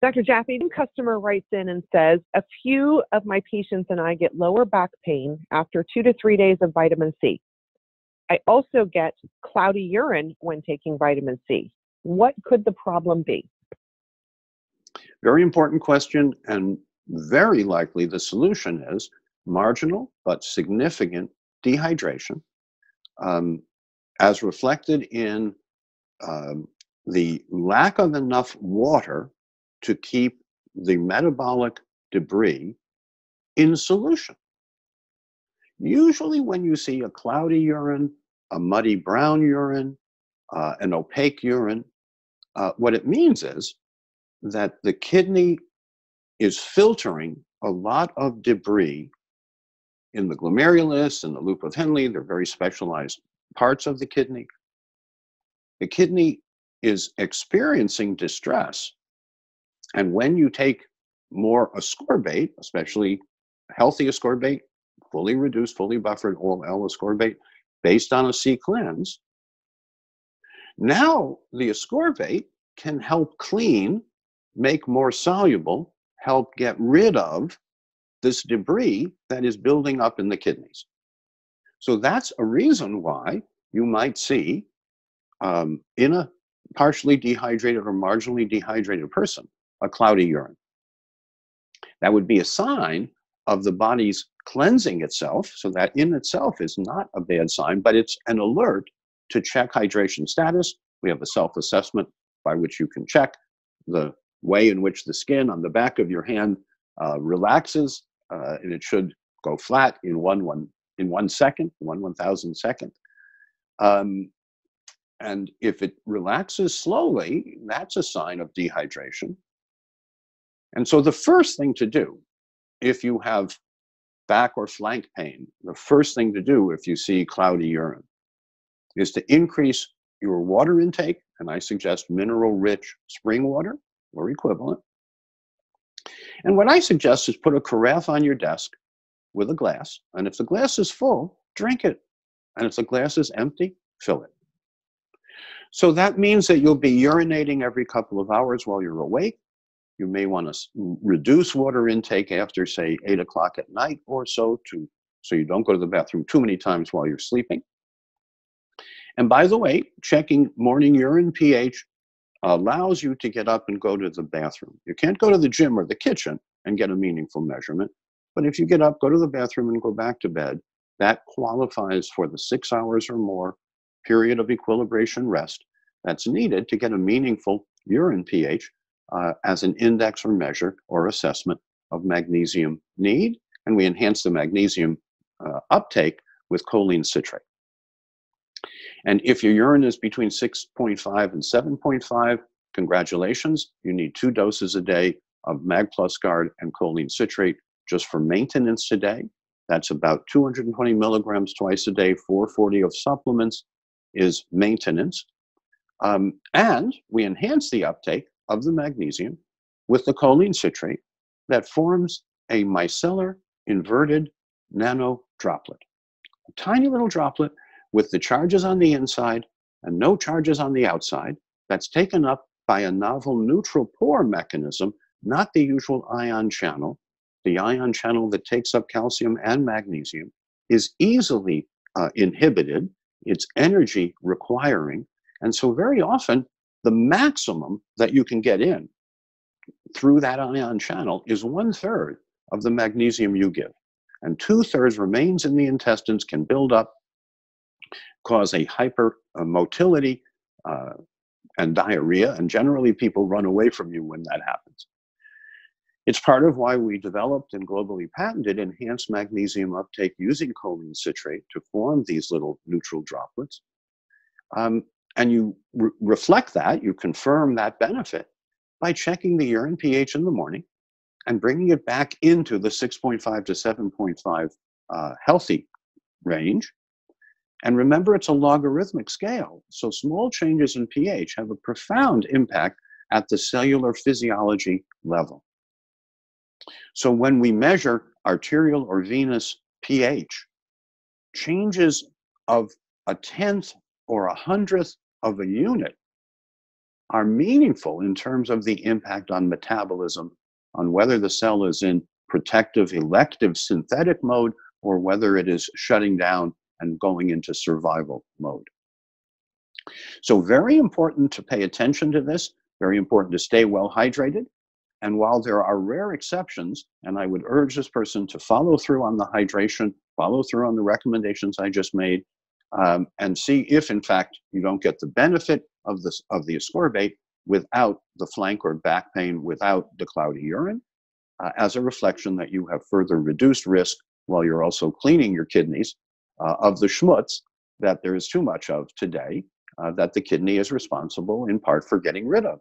Dr. Jaffe, a customer writes in and says, a few of my patients and I get lower back pain after two to three days of vitamin C. I also get cloudy urine when taking vitamin C. What could the problem be? Very important question, and very likely the solution is marginal but significant dehydration, um, as reflected in um, the lack of enough water to keep the metabolic debris in solution. Usually, when you see a cloudy urine, a muddy brown urine, uh, an opaque urine, uh, what it means is that the kidney is filtering a lot of debris in the glomerulus and the loop of Henle. They're very specialized parts of the kidney. The kidney is experiencing distress. And when you take more ascorbate, especially healthy ascorbate, fully reduced, fully buffered oral L ascorbate, based on a C cleanse, now the ascorbate can help clean, make more soluble, help get rid of this debris that is building up in the kidneys. So that's a reason why you might see um, in a partially dehydrated or marginally dehydrated person a cloudy urine. That would be a sign of the body's cleansing itself. So that in itself is not a bad sign, but it's an alert to check hydration status. We have a self assessment by which you can check the way in which the skin on the back of your hand uh, relaxes, uh, and it should go flat in one one in one second, one one thousand second. Um, and if it relaxes slowly, that's a sign of dehydration. And so the first thing to do, if you have back or flank pain, the first thing to do if you see cloudy urine is to increase your water intake, and I suggest mineral rich spring water or equivalent. And what I suggest is put a carafe on your desk with a glass, and if the glass is full, drink it. And if the glass is empty, fill it. So that means that you'll be urinating every couple of hours while you're awake. You may want to reduce water intake after, say, eight o'clock at night or so, to so you don't go to the bathroom too many times while you're sleeping. And by the way, checking morning urine pH allows you to get up and go to the bathroom. You can't go to the gym or the kitchen and get a meaningful measurement. But if you get up, go to the bathroom, and go back to bed, that qualifies for the six hours or more period of equilibration rest that's needed to get a meaningful urine pH uh, as an index or measure or assessment of magnesium need. And we enhance the magnesium uh, uptake with choline citrate. And if your urine is between 6.5 and 7.5, congratulations, you need two doses a day of Mag Plus Guard and choline citrate just for maintenance today. That's about 220 milligrams twice a day, 440 of supplements is maintenance. Um, and we enhance the uptake of the magnesium with the choline citrate that forms a micellar inverted nano droplet. A tiny little droplet with the charges on the inside and no charges on the outside that's taken up by a novel neutral pore mechanism, not the usual ion channel. The ion channel that takes up calcium and magnesium is easily uh, inhibited. It's energy requiring. And so, very often, the maximum that you can get in through that ion channel is one third of the magnesium you give. And two thirds remains in the intestines, can build up cause a hypermotility uh, and diarrhea, and generally people run away from you when that happens. It's part of why we developed and globally patented enhanced magnesium uptake using choline citrate to form these little neutral droplets. Um, and you re- reflect that, you confirm that benefit by checking the urine pH in the morning and bringing it back into the 6.5 to 7.5 uh, healthy range and remember, it's a logarithmic scale. So small changes in pH have a profound impact at the cellular physiology level. So when we measure arterial or venous pH, changes of a tenth or a hundredth of a unit are meaningful in terms of the impact on metabolism, on whether the cell is in protective, elective, synthetic mode, or whether it is shutting down and going into survival mode. So, very important to pay attention to this, very important to stay well hydrated. And while there are rare exceptions, and I would urge this person to follow through on the hydration, follow through on the recommendations I just made, um, and see if, in fact, you don't get the benefit of, this, of the ascorbate without the flank or back pain, without the cloudy urine, uh, as a reflection that you have further reduced risk while you're also cleaning your kidneys uh, of the schmutz that there is too much of today, uh, that the kidney is responsible in part for getting rid of.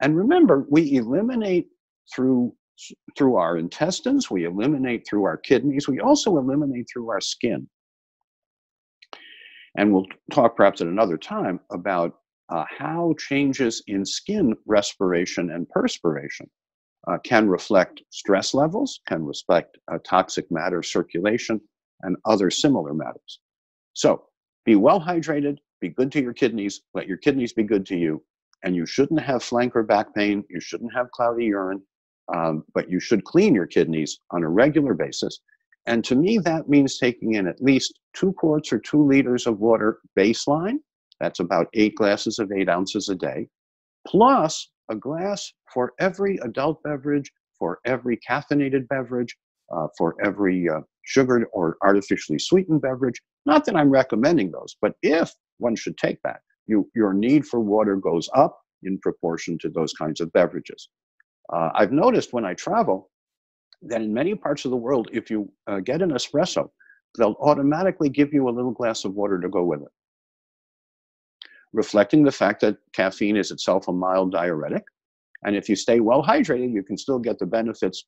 And remember, we eliminate through through our intestines, we eliminate through our kidneys, we also eliminate through our skin. And we'll talk perhaps at another time about uh, how changes in skin respiration and perspiration uh, can reflect stress levels, can reflect uh, toxic matter circulation, and other similar matters. So be well hydrated, be good to your kidneys, let your kidneys be good to you, and you shouldn't have flank or back pain, you shouldn't have cloudy urine, um, but you should clean your kidneys on a regular basis. And to me, that means taking in at least two quarts or two liters of water baseline. That's about eight glasses of eight ounces a day, plus a glass for every adult beverage, for every caffeinated beverage, uh, for every uh, sugared or artificially sweetened beverage. Not that I'm recommending those, but if one should take that, you, your need for water goes up in proportion to those kinds of beverages. Uh, I've noticed when I travel that in many parts of the world, if you uh, get an espresso, they'll automatically give you a little glass of water to go with it reflecting the fact that caffeine is itself a mild diuretic. And if you stay well hydrated, you can still get the benefits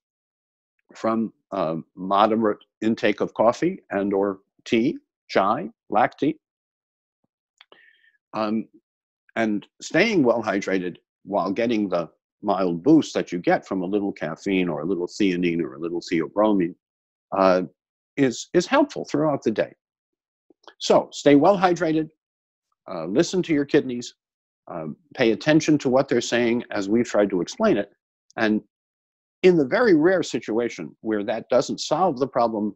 from uh, moderate intake of coffee and or tea, chai, black tea. Um, and staying well hydrated while getting the mild boost that you get from a little caffeine or a little theanine or a little theobromine uh, is, is helpful throughout the day. So stay well hydrated, uh, listen to your kidneys, uh, pay attention to what they're saying as we've tried to explain it. And in the very rare situation where that doesn't solve the problem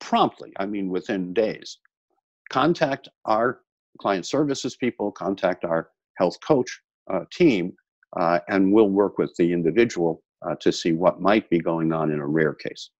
promptly, I mean within days, contact our client services people, contact our health coach uh, team, and we'll work with the individual uh, to see what might be going on in a rare case.